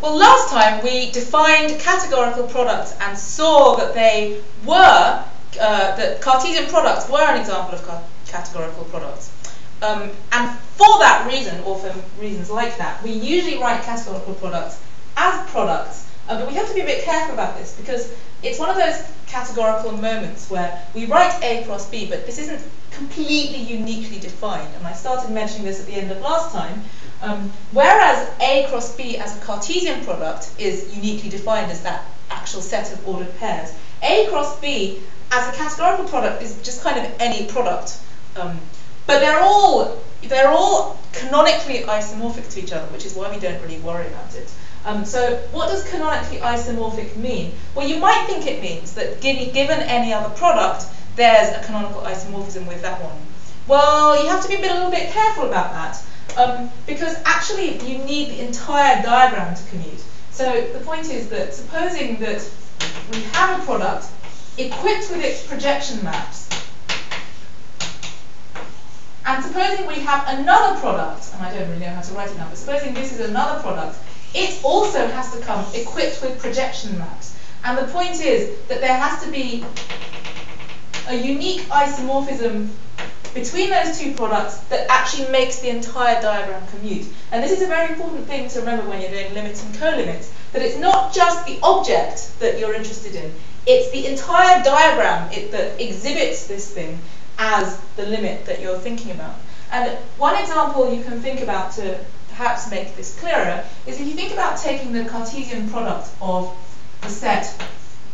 Well, last time we defined categorical products and saw that they were, uh, that Cartesian products were an example of ca categorical products. Um, and for that reason, or for reasons like that, we usually write categorical products as products. Uh, but we have to be a bit careful about this because it's one of those categorical moments where we write A cross B, but this isn't completely uniquely defined. And I started mentioning this at the end of last time. Um, whereas A cross B as a Cartesian product is uniquely defined as that actual set of ordered pairs, A cross B as a categorical product is just kind of any product. Um, but they're all they're all canonically isomorphic to each other, which is why we don't really worry about it. Um, so what does canonically isomorphic mean? Well, you might think it means that given any other product, there's a canonical isomorphism with that one. Well, you have to be a, a little bit careful about that, um, because actually you need the entire diagram to commute. So the point is that supposing that we have a product equipped with its projection maps, and supposing we have another product, and I don't really know how to write it now, but supposing this is another product, it also has to come equipped with projection maps. And the point is that there has to be a unique isomorphism between those two products that actually makes the entire diagram commute. And this is a very important thing to remember when you're doing limits and co-limits, that it's not just the object that you're interested in, it's the entire diagram it, that exhibits this thing as the limit that you're thinking about. And one example you can think about to perhaps make this clearer is if you think about taking the Cartesian product of the set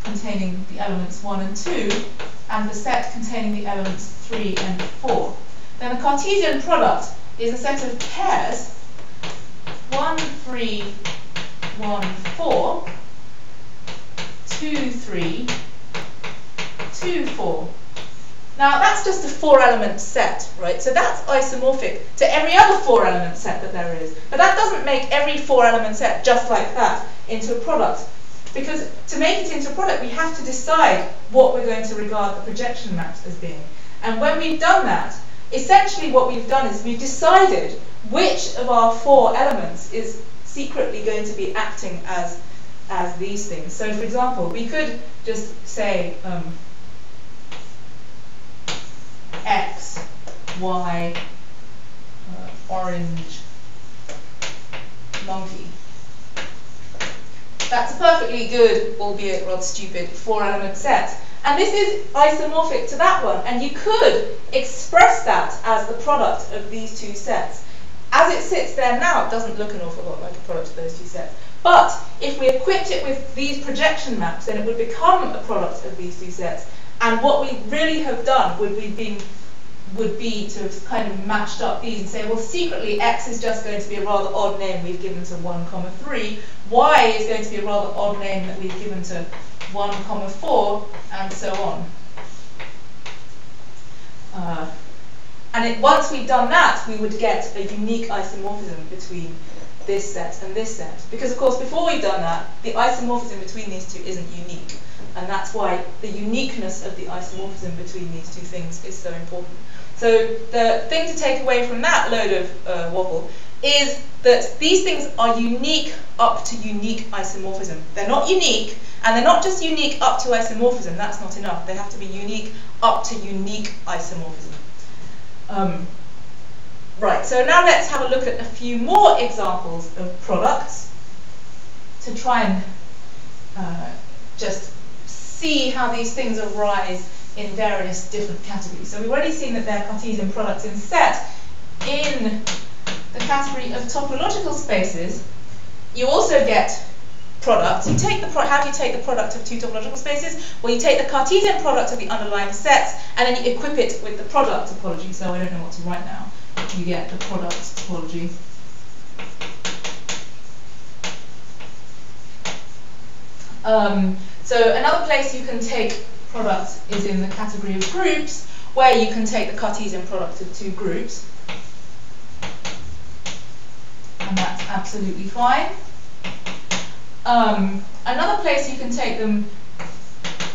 containing the elements 1 and 2 and the set containing the elements 3 and 4, then the Cartesian product is a set of pairs 1, 3, 1, 4, 2, 3, 2, 4. Now that's just a four element set, right? So that's isomorphic to every other four element set that there is. But that doesn't make every four element set just like that into a product. Because to make it into a product, we have to decide what we're going to regard the projection maps as being. And when we've done that, essentially what we've done is we've decided which of our four elements is secretly going to be acting as, as these things. So for example, we could just say, um, X, Y, uh, orange, monkey. That's a perfectly good, albeit rather stupid, four-element set. And this is isomorphic to that one, and you could express that as the product of these two sets. As it sits there now, it doesn't look an awful lot like a product of those two sets. But if we equipped it with these projection maps, then it would become a product of these two sets. And what we really have done would we been would be to have kind of matched up these and say, well, secretly x is just going to be a rather odd name we've given to 1 comma 3, y is going to be a rather odd name that we've given to 1 comma 4, and so on. Uh, and it, once we've done that, we would get a unique isomorphism between this set and this set. Because, of course, before we've done that, the isomorphism between these two isn't unique. And that's why the uniqueness of the isomorphism between these two things is so important. So the thing to take away from that load of uh, wobble is that these things are unique up to unique isomorphism. They're not unique, and they're not just unique up to isomorphism, that's not enough. They have to be unique up to unique isomorphism. Um, right, so now let's have a look at a few more examples of products to try and uh, just see how these things arise in various different categories. So we've already seen that they're Cartesian products in set. In category of topological spaces, you also get products. You take the how do you take the product of two topological spaces? Well, you take the Cartesian product of the underlying sets, and then you equip it with the product topology. So I don't know what to write now. You get the product topology. Um, so another place you can take product is in the category of groups, where you can take the Cartesian product of two groups. And that's absolutely fine. Um, another place you can take them,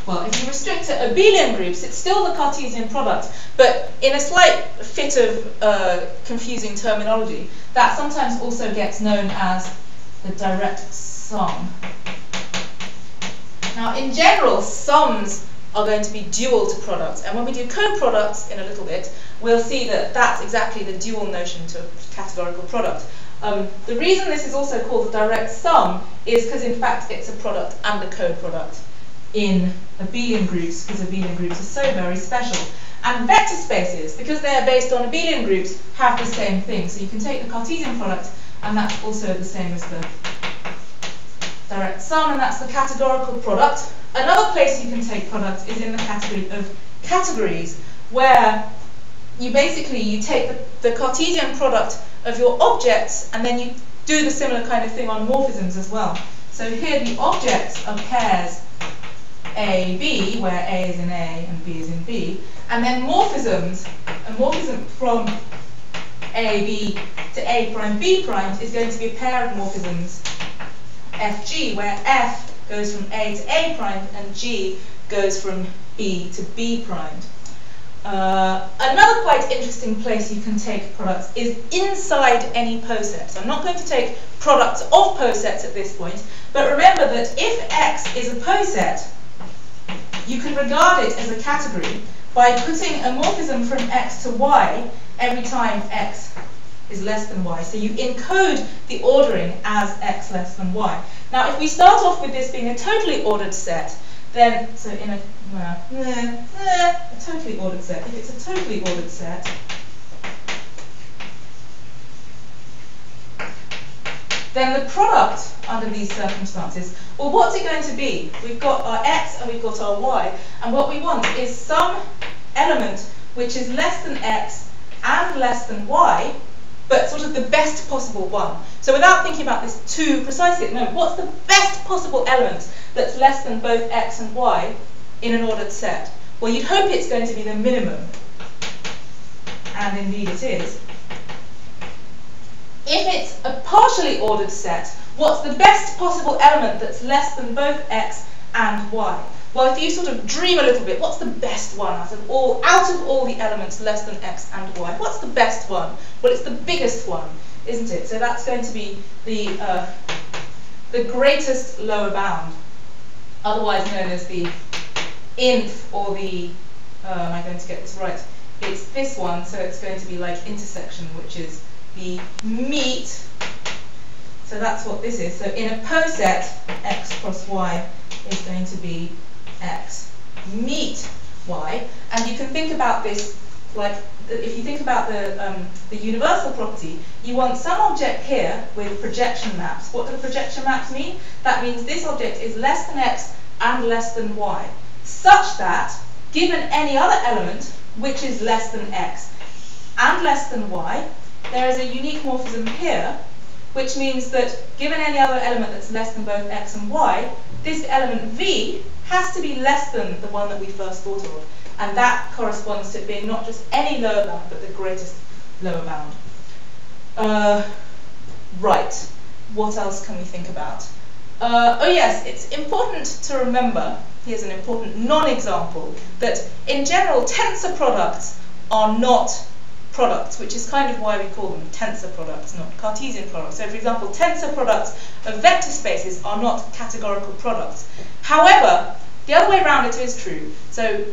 well, if you restrict to abelian groups, it's still the Cartesian product, but in a slight fit of uh, confusing terminology, that sometimes also gets known as the direct sum. Now, in general, sums are going to be dual to products, and when we do co-products in a little bit, we'll see that that's exactly the dual notion to a categorical product. Um, the reason this is also called the direct sum is because in fact it's a product and a co-product in abelian groups because abelian groups are so very special. And vector spaces, because they're based on abelian groups, have the same thing. So you can take the Cartesian product and that's also the same as the direct sum and that's the categorical product. Another place you can take products is in the category of categories where you basically you take the, the Cartesian product of your objects and then you do the similar kind of thing on morphisms as well. So here the objects are pairs A, B, where A is in A and B is in B, and then morphisms, a morphism from A, B to A prime, B prime is going to be a pair of morphisms FG, where F goes from A to A prime and G goes from B to B primed. Uh, another quite interesting place you can take products is inside any posets. I'm not going to take products of posets at this point, but remember that if X is a poset, you can regard it as a category by putting a morphism from X to Y every time X is less than Y. So you encode the ordering as X less than Y. Now if we start off with this being a totally ordered set, then, so in a, well, eh, eh, a totally ordered set, if it's a totally ordered set, then the product under these circumstances, well, what's it going to be? We've got our x and we've got our y, and what we want is some element which is less than x and less than y, but sort of the best possible one. So without thinking about this too precisely at the moment, what's the best possible element that's less than both x and y in an ordered set? Well, you'd hope it's going to be the minimum, and indeed it is. If it's a partially ordered set, what's the best possible element that's less than both x and y? Well, if you sort of dream a little bit, what's the best one out of all out of all the elements less than x and y? What's the best one? Well, it's the biggest one, isn't it? So that's going to be the uh, the greatest lower bound otherwise known as the inf or the, uh, am I going to get this right? It's this one, so it's going to be like intersection, which is the meet. So that's what this is. So in a poset, x cross y is going to be x meet y. And you can think about this like if you think about the, um, the universal property, you want some object here with projection maps. What do projection maps mean? That means this object is less than x and less than y, such that given any other element which is less than x and less than y, there is a unique morphism here, which means that given any other element that's less than both x and y, this element v has to be less than the one that we first thought of. And that corresponds to being not just any lower bound, but the greatest lower bound. Uh, right, what else can we think about? Uh, oh yes, it's important to remember, here's an important non-example, that in general tensor products are not products, which is kind of why we call them tensor products, not Cartesian products. So for example, tensor products of vector spaces are not categorical products. However, the other way around it is true. So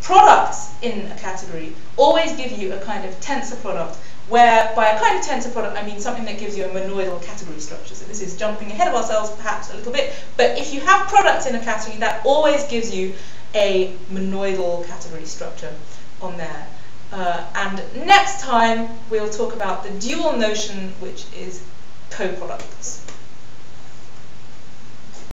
products in a category always give you a kind of tensor product where by a kind of tensor product I mean something that gives you a monoidal category structure. So this is jumping ahead of ourselves perhaps a little bit, but if you have products in a category that always gives you a monoidal category structure on there. Uh, and next time we'll talk about the dual notion which is co-products.